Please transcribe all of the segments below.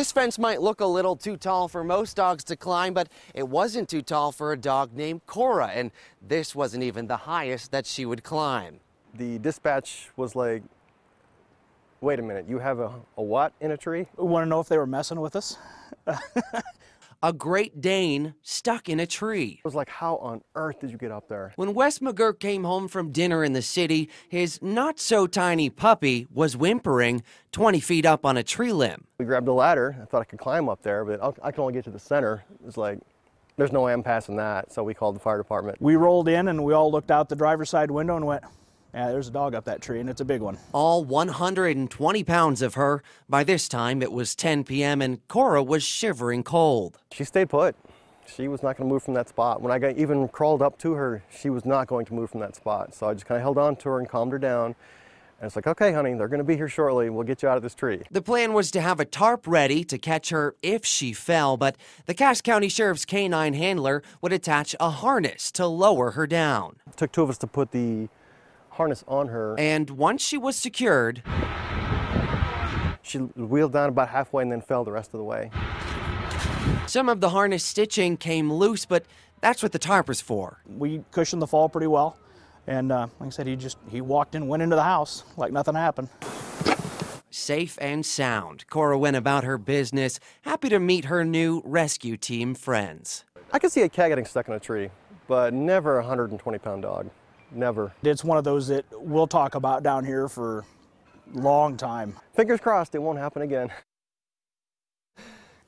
This fence might look a little too tall for most dogs to climb, but it wasn't too tall for a dog named Cora, and this wasn't even the highest that she would climb. The dispatch was like, wait a minute, you have a, a what in a tree? We want to know if they were messing with us. a Great Dane stuck in a tree. It was like, how on earth did you get up there? When Wes McGurk came home from dinner in the city, his not so tiny puppy was whimpering 20 feet up on a tree limb. We grabbed a ladder. I thought I could climb up there, but I can only get to the center. It's like, there's no way I'm passing that. So we called the fire department. We rolled in and we all looked out the driver's side window and went, yeah, there's a dog up that tree, and it's a big one. All 120 pounds of her. By this time, it was 10 p.m., and Cora was shivering cold. She stayed put. She was not going to move from that spot. When I got even crawled up to her, she was not going to move from that spot. So I just kind of held on to her and calmed her down. And it's like, okay, honey, they're going to be here shortly. We'll get you out of this tree. The plan was to have a tarp ready to catch her if she fell, but the Cass County Sheriff's canine handler would attach a harness to lower her down. It took two of us to put the harness on her. And once she was secured, she wheeled down about halfway and then fell the rest of the way. Some of the harness stitching came loose, but that's what the tarp was for. We cushioned the fall pretty well. And uh, like I said, he just he walked in, went into the house like nothing happened. Safe and sound, Cora went about her business, happy to meet her new rescue team friends. I could see a cat getting stuck in a tree, but never a 120 pound dog. Never. It's one of those that we'll talk about down here for a long time. Fingers crossed it won't happen again.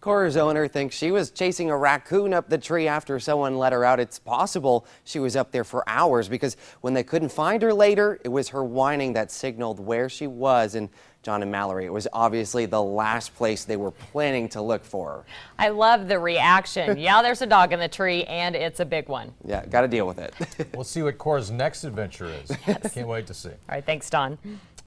Cora's owner thinks she was chasing a raccoon up the tree after someone let her out. It's possible she was up there for hours because when they couldn't find her later, it was her whining that signaled where she was. And John and Mallory, it was obviously the last place they were planning to look for her. I love the reaction. yeah, there's a dog in the tree and it's a big one. Yeah, got to deal with it. we'll see what Cora's next adventure is. Yes. Can't wait to see. All right, thanks, Don.